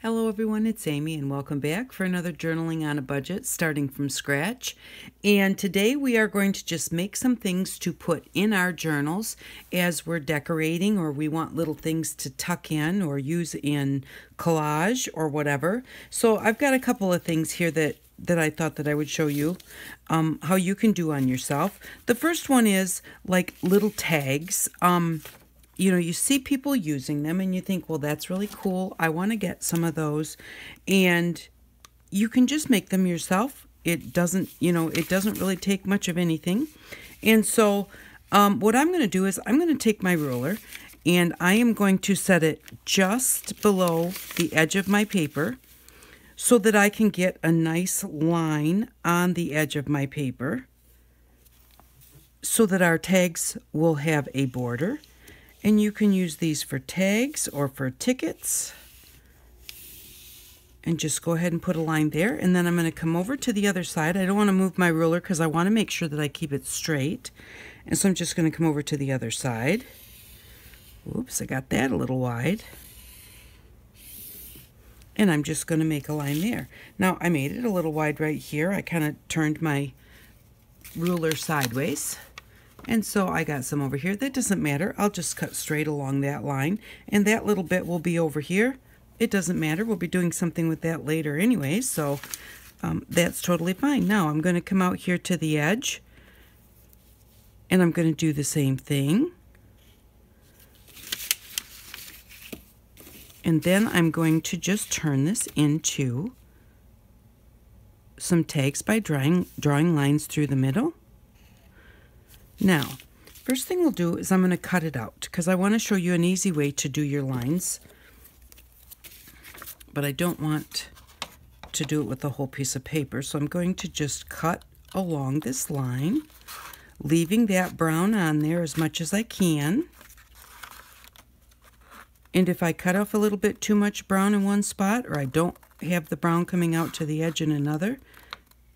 Hello everyone, it's Amy and welcome back for another Journaling on a Budget starting from scratch. And today we are going to just make some things to put in our journals as we're decorating or we want little things to tuck in or use in collage or whatever. So I've got a couple of things here that that I thought that I would show you um, how you can do on yourself. The first one is like little tags. Um, you know, you see people using them and you think, well, that's really cool. I want to get some of those. And you can just make them yourself. It doesn't, you know, it doesn't really take much of anything. And so um, what I'm going to do is I'm going to take my ruler and I am going to set it just below the edge of my paper so that I can get a nice line on the edge of my paper so that our tags will have a border. And you can use these for tags or for tickets. And just go ahead and put a line there. And then I'm going to come over to the other side. I don't want to move my ruler because I want to make sure that I keep it straight. And so I'm just going to come over to the other side. Oops, I got that a little wide. And I'm just going to make a line there. Now, I made it a little wide right here. I kind of turned my ruler sideways. And so I got some over here. That doesn't matter. I'll just cut straight along that line. And that little bit will be over here. It doesn't matter. We'll be doing something with that later anyway. So um, that's totally fine. Now I'm going to come out here to the edge. And I'm going to do the same thing. And then I'm going to just turn this into some tags by drawing, drawing lines through the middle. Now, first thing we'll do is I'm going to cut it out because I want to show you an easy way to do your lines. But I don't want to do it with the whole piece of paper. So I'm going to just cut along this line, leaving that brown on there as much as I can. And if I cut off a little bit too much brown in one spot or I don't have the brown coming out to the edge in another,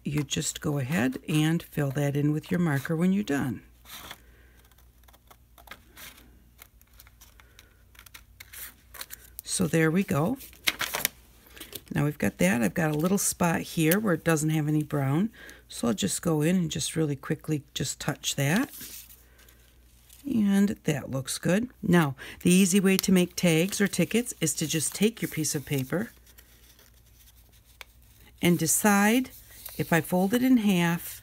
you just go ahead and fill that in with your marker when you're done. So there we go. Now we've got that. I've got a little spot here where it doesn't have any brown. So I'll just go in and just really quickly just touch that. And that looks good. Now, the easy way to make tags or tickets is to just take your piece of paper and decide if I fold it in half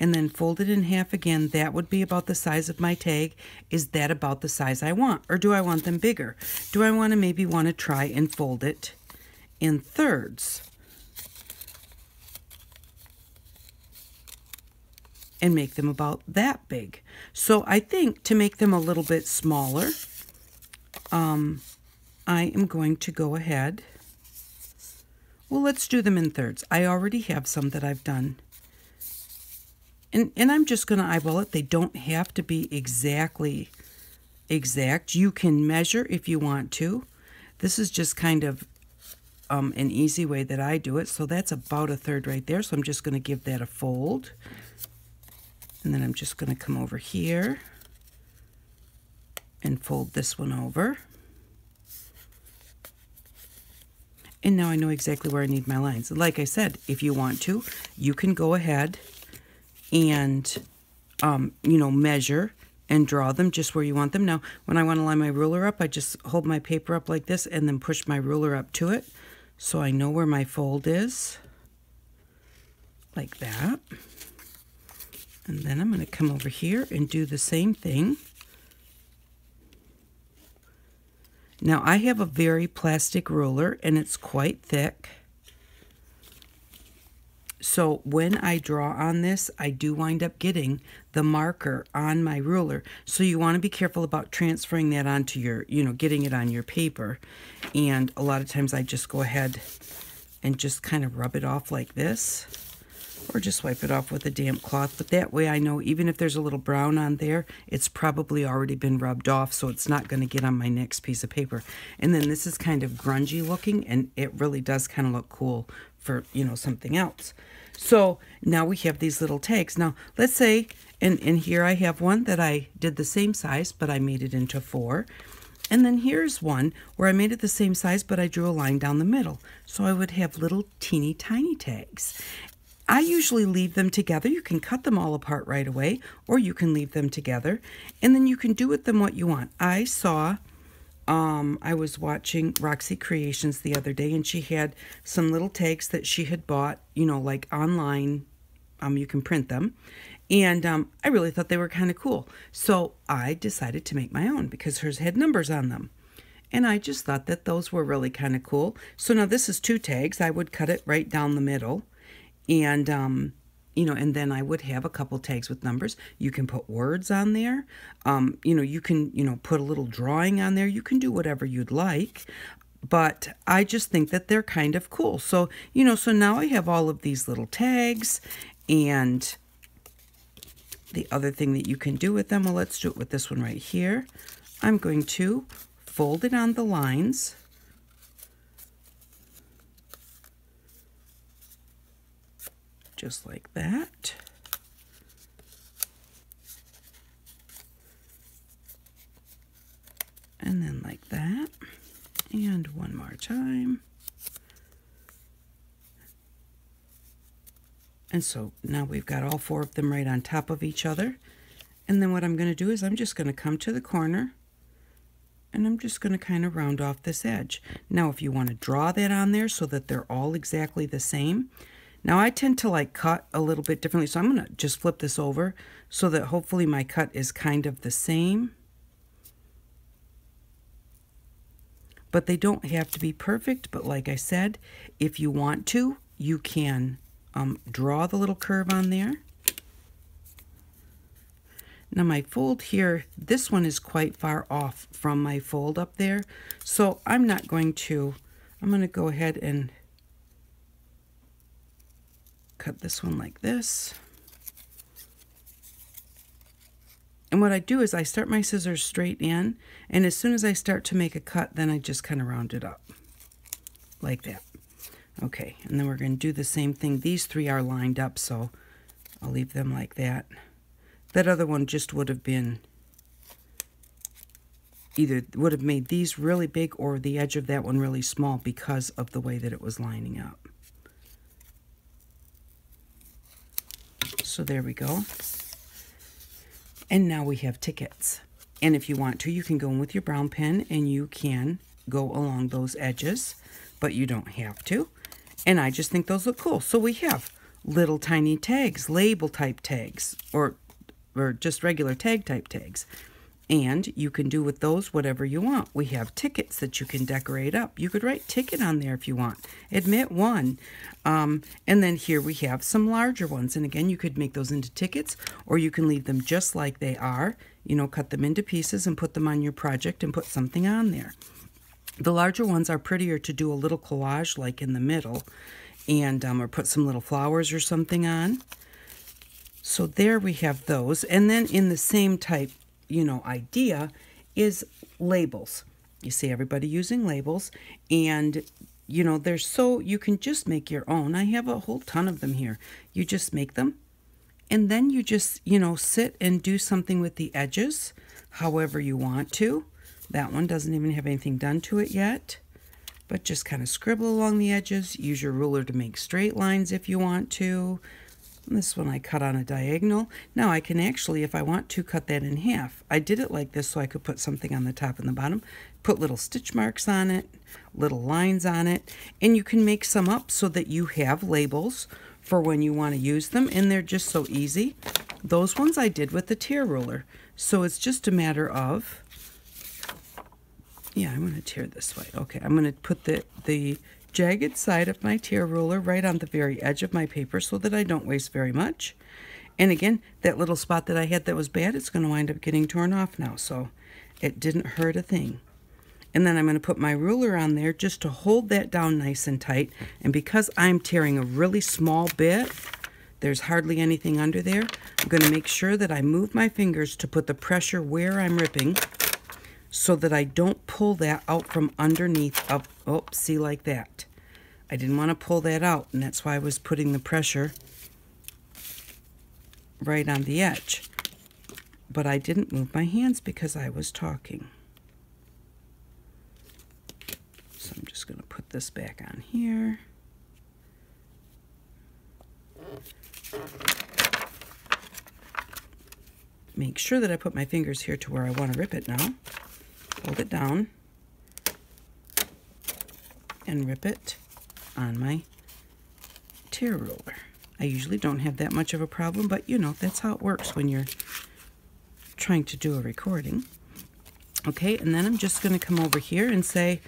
and then fold it in half again, that would be about the size of my tag. Is that about the size I want? Or do I want them bigger? Do I want to maybe want to try and fold it in thirds? And make them about that big. So I think to make them a little bit smaller, um, I am going to go ahead. Well, let's do them in thirds. I already have some that I've done and, and I'm just going to eyeball it. They don't have to be exactly exact. You can measure if you want to. This is just kind of um, an easy way that I do it. So that's about a third right there. So I'm just going to give that a fold. And then I'm just going to come over here and fold this one over. And now I know exactly where I need my lines. Like I said, if you want to, you can go ahead and, um, you know, measure and draw them just where you want them. Now, when I want to line my ruler up, I just hold my paper up like this and then push my ruler up to it so I know where my fold is, like that. And then I'm going to come over here and do the same thing. Now, I have a very plastic ruler, and it's quite thick. So when I draw on this, I do wind up getting the marker on my ruler. So you want to be careful about transferring that onto your, you know, getting it on your paper. And a lot of times I just go ahead and just kind of rub it off like this or just wipe it off with a damp cloth. But that way I know even if there's a little brown on there, it's probably already been rubbed off, so it's not going to get on my next piece of paper. And then this is kind of grungy looking, and it really does kind of look cool for, you know, something else. So now we have these little tags. Now, let's say, and, and here I have one that I did the same size, but I made it into four. And then here's one where I made it the same size, but I drew a line down the middle. So I would have little teeny tiny tags. I usually leave them together. You can cut them all apart right away, or you can leave them together. And then you can do with them what you want. I saw, um, I was watching Roxy Creations the other day, and she had some little tags that she had bought, you know, like online. Um, you can print them. And um, I really thought they were kind of cool. So I decided to make my own because hers had numbers on them. And I just thought that those were really kind of cool. So now this is two tags. I would cut it right down the middle. And, um, you know, and then I would have a couple tags with numbers. You can put words on there. Um, you know, you can, you know, put a little drawing on there. You can do whatever you'd like. But I just think that they're kind of cool. So, you know, so now I have all of these little tags and the other thing that you can do with them, well, let's do it with this one right here. I'm going to fold it on the lines. Just like that. And then like that. And one more time. And so now we've got all four of them right on top of each other. And then what I'm going to do is I'm just going to come to the corner and I'm just going to kind of round off this edge. Now if you want to draw that on there so that they're all exactly the same. Now I tend to like cut a little bit differently so I'm going to just flip this over so that hopefully my cut is kind of the same. But they don't have to be perfect but like I said if you want to you can um, draw the little curve on there. Now my fold here, this one is quite far off from my fold up there. So I'm not going to, I'm going to go ahead and cut this one like this. And what I do is I start my scissors straight in, and as soon as I start to make a cut, then I just kind of round it up like that. Okay, and then we're going to do the same thing. These three are lined up, so I'll leave them like that. That other one just would have been either would have made these really big or the edge of that one really small because of the way that it was lining up. So there we go. And now we have tickets. And if you want to, you can go in with your brown pen and you can go along those edges, but you don't have to. And I just think those look cool. So we have little tiny tags, label type tags, or, or just regular tag type tags. And you can do with those whatever you want. We have tickets that you can decorate up. You could write ticket on there if you want. Admit one. Um, and then here we have some larger ones. And again, you could make those into tickets or you can leave them just like they are. You know, cut them into pieces and put them on your project and put something on there. The larger ones are prettier to do a little collage like in the middle and um, or put some little flowers or something on. So there we have those. And then in the same type, you know, idea is labels. You see everybody using labels and you know, they're so, you can just make your own. I have a whole ton of them here. You just make them and then you just, you know, sit and do something with the edges however you want to. That one doesn't even have anything done to it yet, but just kind of scribble along the edges. Use your ruler to make straight lines if you want to. This one I cut on a diagonal. Now I can actually, if I want to, cut that in half. I did it like this so I could put something on the top and the bottom, put little stitch marks on it, little lines on it, and you can make some up so that you have labels for when you want to use them, and they're just so easy. Those ones I did with the tear ruler. So it's just a matter of yeah, I'm going to tear this way. Okay, I'm going to put the, the jagged side of my tear ruler right on the very edge of my paper so that I don't waste very much. And again, that little spot that I had that was bad, it's going to wind up getting torn off now, so it didn't hurt a thing. And then I'm going to put my ruler on there just to hold that down nice and tight. And because I'm tearing a really small bit, there's hardly anything under there, I'm going to make sure that I move my fingers to put the pressure where I'm ripping so that I don't pull that out from underneath up, oh, see like that. I didn't want to pull that out, and that's why I was putting the pressure right on the edge. But I didn't move my hands because I was talking. So I'm just going to put this back on here. Make sure that I put my fingers here to where I want to rip it now. Hold it down and rip it on my tear ruler. I usually don't have that much of a problem, but you know, that's how it works when you're trying to do a recording. Okay, and then I'm just going to come over here and say,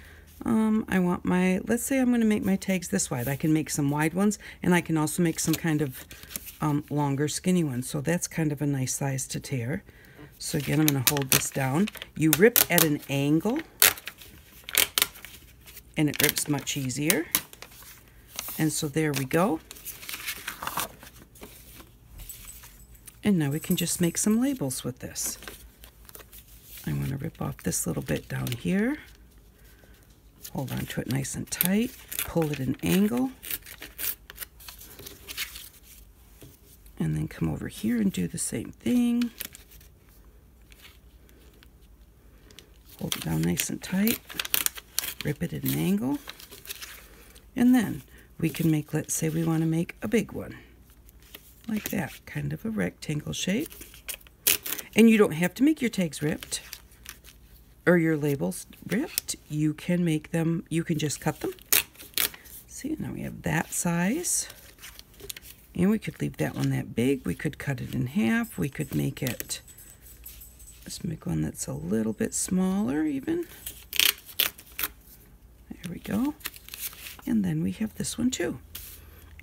um, I want my, let's say I'm going to make my tags this wide. I can make some wide ones, and I can also make some kind of um, longer skinny ones. So that's kind of a nice size to tear. So again, I'm going to hold this down. You rip at an angle, and it rips much easier. And so there we go. And now we can just make some labels with this. I want to rip off this little bit down here. Hold on to it nice and tight. Pull it an angle. And then come over here and do the same thing. Hold it down nice and tight. Rip it at an angle. And then we can make, let's say we want to make a big one like that, kind of a rectangle shape. And you don't have to make your tags ripped or your labels ripped. You can make them, you can just cut them. See, now we have that size. And we could leave that one that big. We could cut it in half. We could make it, let's make one that's a little bit smaller even. There we go. And then we have this one too.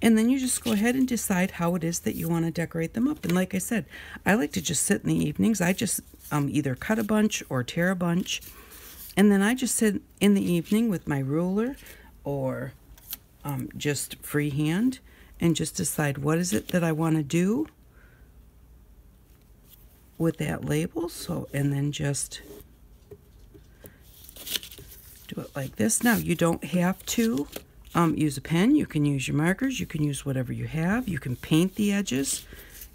And then you just go ahead and decide how it is that you want to decorate them up. And like I said, I like to just sit in the evenings. I just um, either cut a bunch or tear a bunch. And then I just sit in the evening with my ruler or um, just freehand and just decide what is it that I want to do with that label. So, and then just do it like this. Now, you don't have to um, use a pen, you can use your markers, you can use whatever you have. You can paint the edges.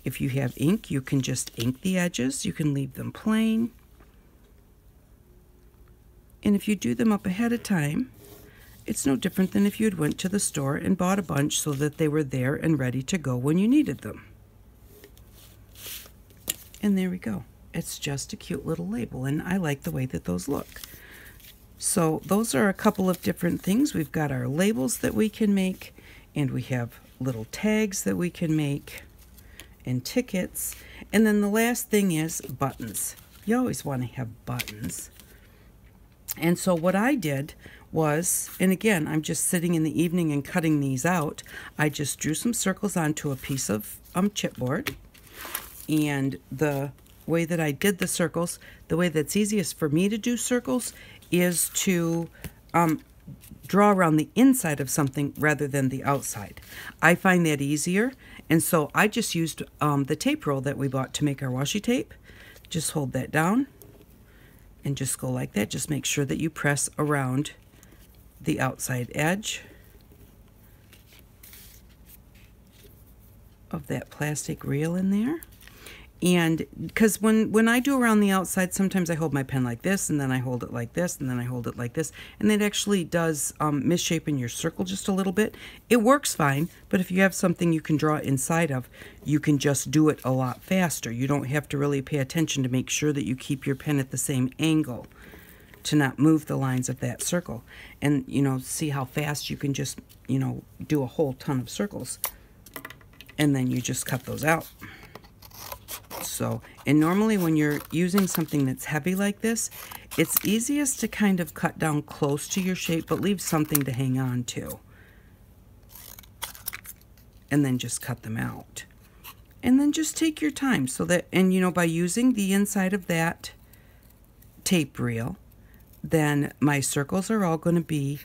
If you have ink, you can just ink the edges. You can leave them plain. And if you do them up ahead of time, it's no different than if you'd went to the store and bought a bunch so that they were there and ready to go when you needed them. And there we go. It's just a cute little label, and I like the way that those look. So those are a couple of different things. We've got our labels that we can make, and we have little tags that we can make, and tickets. And then the last thing is buttons. You always want to have buttons. And so what I did was, and again, I'm just sitting in the evening and cutting these out. I just drew some circles onto a piece of um, chipboard. And the way that I did the circles, the way that's easiest for me to do circles is to um, draw around the inside of something rather than the outside. I find that easier, and so I just used um, the tape roll that we bought to make our washi tape. Just hold that down and just go like that. Just make sure that you press around the outside edge of that plastic reel in there and because when when I do around the outside sometimes I hold my pen like this and then I hold it like this and then I hold it like this. And it actually does um, misshapen your circle just a little bit. It works fine but if you have something you can draw inside of you can just do it a lot faster. You don't have to really pay attention to make sure that you keep your pen at the same angle to not move the lines of that circle. And you know see how fast you can just you know do a whole ton of circles. And then you just cut those out so. And normally when you're using something that's heavy like this, it's easiest to kind of cut down close to your shape, but leave something to hang on to. And then just cut them out. And then just take your time so that, and you know, by using the inside of that tape reel, then my circles are all going to be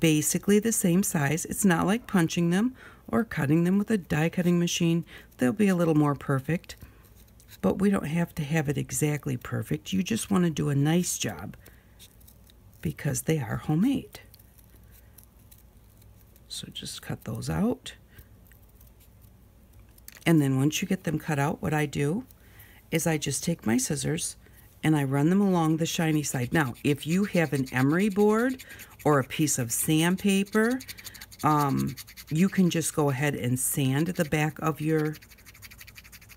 basically the same size. It's not like punching them or cutting them with a die cutting machine. They'll be a little more perfect but we don't have to have it exactly perfect. You just want to do a nice job because they are homemade. So just cut those out. And then once you get them cut out, what I do is I just take my scissors and I run them along the shiny side. Now, if you have an emery board or a piece of sandpaper, um, you can just go ahead and sand the back of your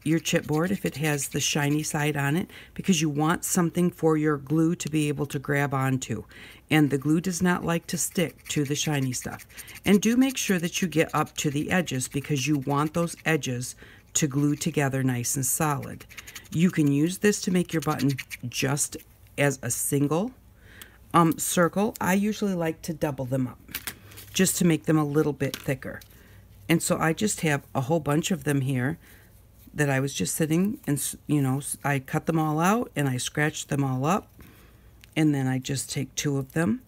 your chipboard if it has the shiny side on it because you want something for your glue to be able to grab onto. And the glue does not like to stick to the shiny stuff. And do make sure that you get up to the edges because you want those edges to glue together nice and solid. You can use this to make your button just as a single um, circle. I usually like to double them up just to make them a little bit thicker. And so I just have a whole bunch of them here that I was just sitting and, you know, I cut them all out and I scratched them all up. And then I just take two of them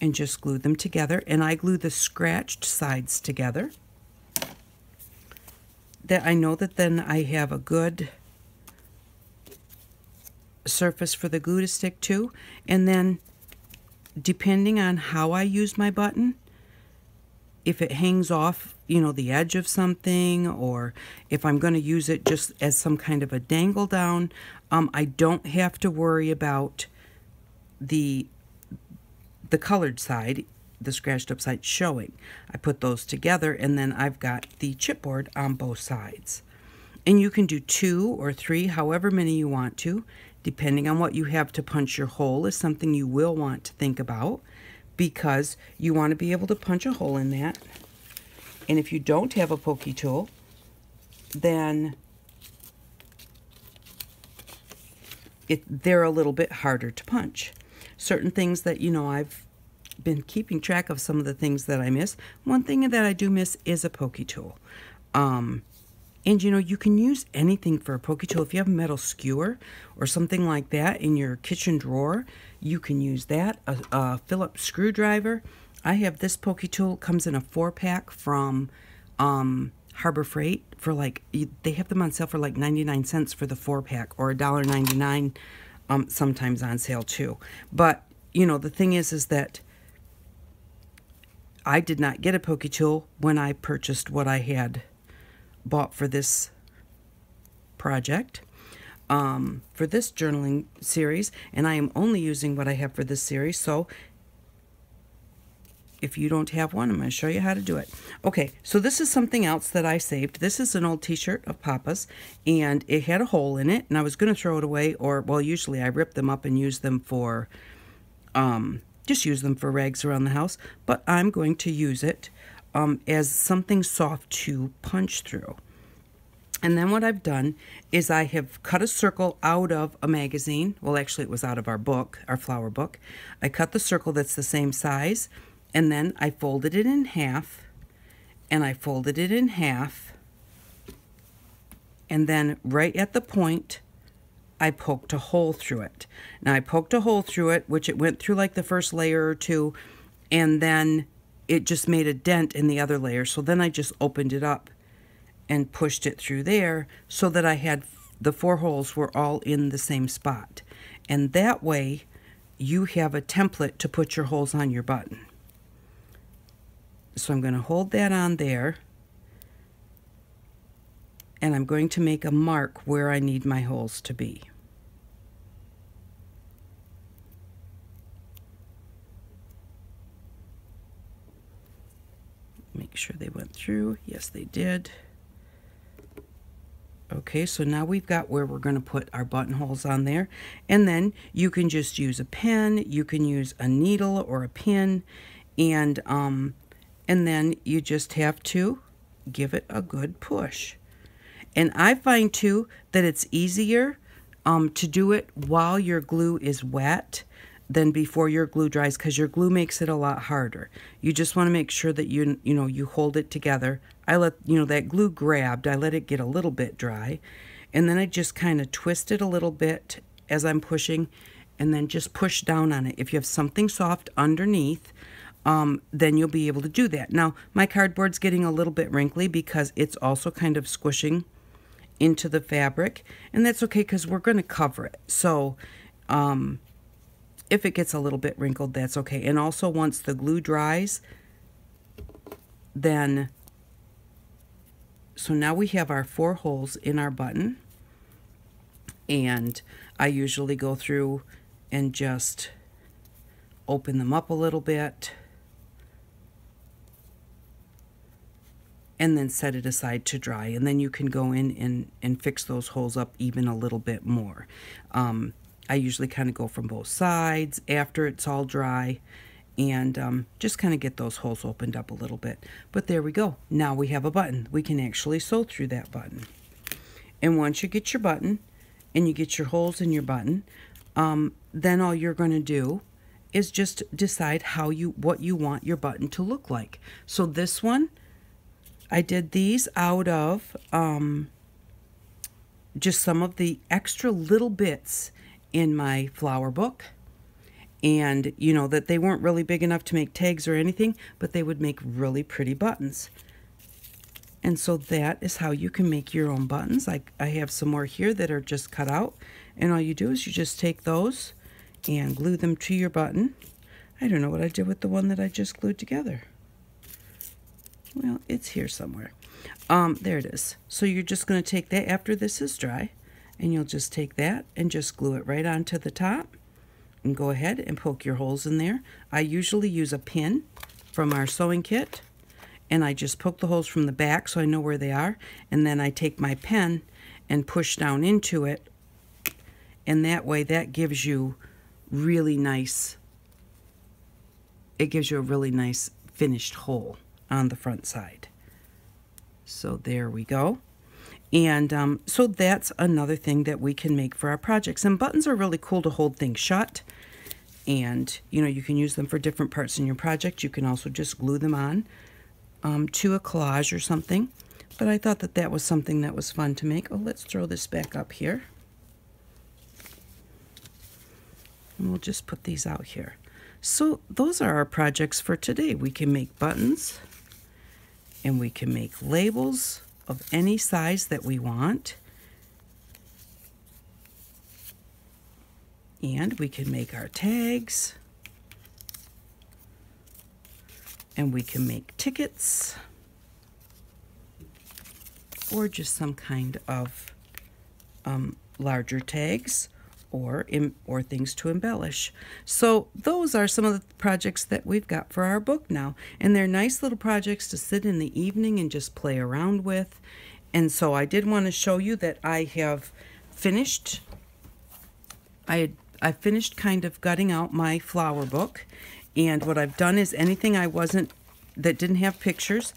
and just glue them together. And I glue the scratched sides together. That I know that then I have a good surface for the glue to stick to. And then depending on how I use my button, if it hangs off, you know, the edge of something, or if I'm going to use it just as some kind of a dangle down, um, I don't have to worry about the the colored side, the scratched up side showing. I put those together and then I've got the chipboard on both sides. And you can do two or three, however many you want to, depending on what you have to punch your hole is something you will want to think about because you want to be able to punch a hole in that. And if you don't have a pokey tool, then it, they're a little bit harder to punch. Certain things that, you know, I've been keeping track of some of the things that I miss. One thing that I do miss is a pokey tool. Um, and you know, you can use anything for a pokey tool. If you have a metal skewer or something like that in your kitchen drawer, you can use that. A, a Phillips screwdriver. I have this pokey tool. comes in a four pack from um, Harbor Freight for like, they have them on sale for like 99 cents for the four pack or $1.99 um, sometimes on sale too. But, you know, the thing is, is that I did not get a pokey tool when I purchased what I had bought for this project, um, for this journaling series, and I am only using what I have for this series. So if you don't have one, I'm going to show you how to do it. Okay, so this is something else that I saved. This is an old t-shirt of Papa's, and it had a hole in it, and I was going to throw it away, or, well, usually I rip them up and use them for, um, just use them for rags around the house, but I'm going to use it um, as something soft to punch through. And then what I've done is I have cut a circle out of a magazine. Well, actually, it was out of our book, our flower book. I cut the circle that's the same size, and then I folded it in half, and I folded it in half, and then right at the point, I poked a hole through it. Now, I poked a hole through it, which it went through like the first layer or two, and then it just made a dent in the other layer. So then I just opened it up and pushed it through there so that I had the four holes were all in the same spot. And that way you have a template to put your holes on your button. So I'm going to hold that on there and I'm going to make a mark where I need my holes to be. Make sure they went through. Yes, they did. Okay, so now we've got where we're going to put our buttonholes on there. And then you can just use a pen, you can use a needle or a pin, and, um, and then you just have to give it a good push. And I find too that it's easier um, to do it while your glue is wet than before your glue dries because your glue makes it a lot harder. You just want to make sure that you you know you hold it together. I let you know that glue grabbed. I let it get a little bit dry, and then I just kind of twist it a little bit as I'm pushing, and then just push down on it. If you have something soft underneath, um, then you'll be able to do that. Now my cardboard's getting a little bit wrinkly because it's also kind of squishing into the fabric, and that's okay because we're going to cover it. So. Um, if it gets a little bit wrinkled, that's okay. And also once the glue dries, then, so now we have our four holes in our button. And I usually go through and just open them up a little bit and then set it aside to dry and then you can go in and, and fix those holes up even a little bit more. Um, I usually kind of go from both sides after it's all dry and um, just kind of get those holes opened up a little bit. But there we go. Now we have a button. We can actually sew through that button. And once you get your button and you get your holes in your button, um, then all you're going to do is just decide how you what you want your button to look like. So this one, I did these out of um, just some of the extra little bits in my flower book. And, you know, that they weren't really big enough to make tags or anything, but they would make really pretty buttons. And so that is how you can make your own buttons. I, I have some more here that are just cut out. And all you do is you just take those and glue them to your button. I don't know what I did with the one that I just glued together. Well, it's here somewhere. Um, there it is. So you're just going to take that after this is dry, and you'll just take that and just glue it right onto the top. And go ahead and poke your holes in there. I usually use a pin from our sewing kit, and I just poke the holes from the back so I know where they are. And then I take my pen and push down into it, and that way that gives you really nice, it gives you a really nice finished hole on the front side. So there we go. And um, so that's another thing that we can make for our projects. And buttons are really cool to hold things shut. And, you know, you can use them for different parts in your project. You can also just glue them on um, to a collage or something. But I thought that that was something that was fun to make. Oh, let's throw this back up here. And we'll just put these out here. So those are our projects for today. We can make buttons and we can make labels of any size that we want. And we can make our tags. And we can make tickets or just some kind of um, larger tags or or things to embellish. So those are some of the projects that we've got for our book now. And they're nice little projects to sit in the evening and just play around with. And so I did want to show you that I have finished I I finished kind of gutting out my flower book. And what I've done is anything I wasn't that didn't have pictures,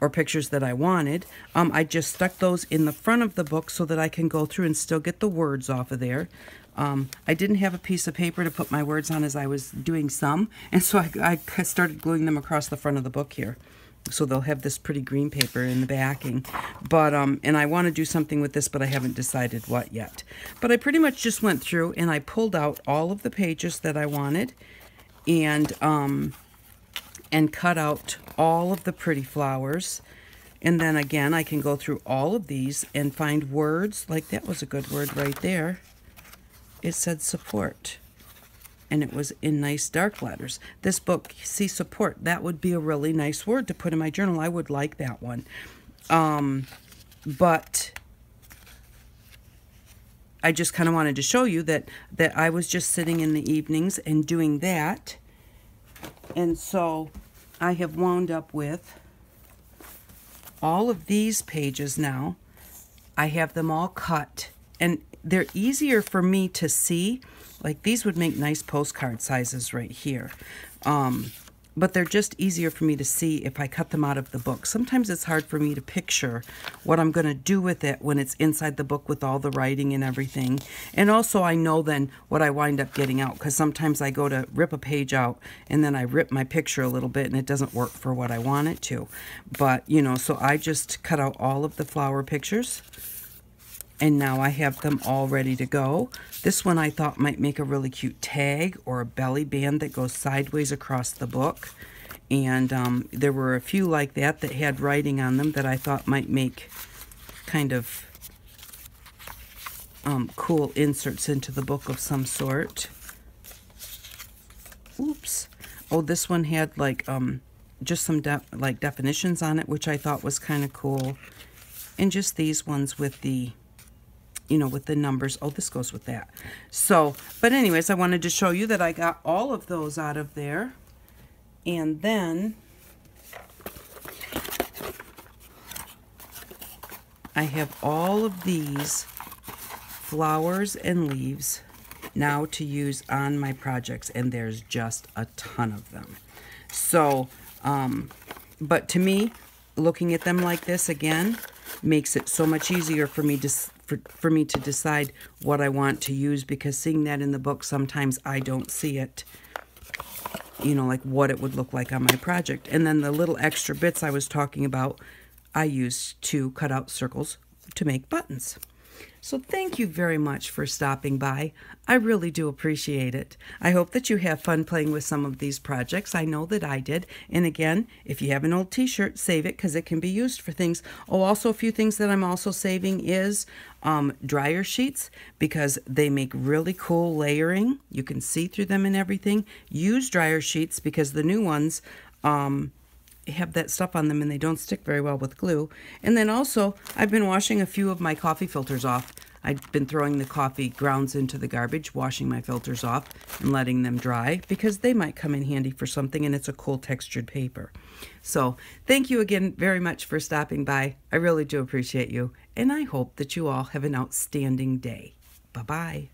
or pictures that I wanted. Um, I just stuck those in the front of the book so that I can go through and still get the words off of there. Um, I didn't have a piece of paper to put my words on as I was doing some, and so I, I started gluing them across the front of the book here. So they'll have this pretty green paper in the backing. But, um, and I want to do something with this, but I haven't decided what yet. But I pretty much just went through and I pulled out all of the pages that I wanted and, um, and cut out all of the pretty flowers. And then again, I can go through all of these and find words, like that was a good word right there it said support and it was in nice dark letters. This book, see support, that would be a really nice word to put in my journal. I would like that one. Um, but I just kind of wanted to show you that, that I was just sitting in the evenings and doing that. And so I have wound up with all of these pages now. I have them all cut. And they're easier for me to see. Like these would make nice postcard sizes right here. Um, but they're just easier for me to see if I cut them out of the book. Sometimes it's hard for me to picture what I'm going to do with it when it's inside the book with all the writing and everything. And also I know then what I wind up getting out because sometimes I go to rip a page out and then I rip my picture a little bit and it doesn't work for what I want it to. But, you know, so I just cut out all of the flower pictures and now I have them all ready to go. This one I thought might make a really cute tag or a belly band that goes sideways across the book. And um, there were a few like that that had writing on them that I thought might make kind of um, cool inserts into the book of some sort. Oops. Oh, this one had like um, just some de like definitions on it, which I thought was kind of cool. And just these ones with the you know, with the numbers. Oh, this goes with that. So, but anyways, I wanted to show you that I got all of those out of there. And then I have all of these flowers and leaves now to use on my projects and there's just a ton of them. So, um, but to me, looking at them like this again makes it so much easier for me to for, for me to decide what I want to use because seeing that in the book sometimes I don't see it you know like what it would look like on my project and then the little extra bits I was talking about I use to cut out circles to make buttons. So thank you very much for stopping by. I really do appreciate it. I hope that you have fun playing with some of these projects. I know that I did. And again, if you have an old t-shirt, save it because it can be used for things. Oh, also a few things that I'm also saving is um, dryer sheets because they make really cool layering. You can see through them and everything. Use dryer sheets because the new ones um, have that stuff on them and they don't stick very well with glue. And then also, I've been washing a few of my coffee filters off. I've been throwing the coffee grounds into the garbage, washing my filters off and letting them dry because they might come in handy for something and it's a cool textured paper. So thank you again very much for stopping by. I really do appreciate you and I hope that you all have an outstanding day. Bye-bye.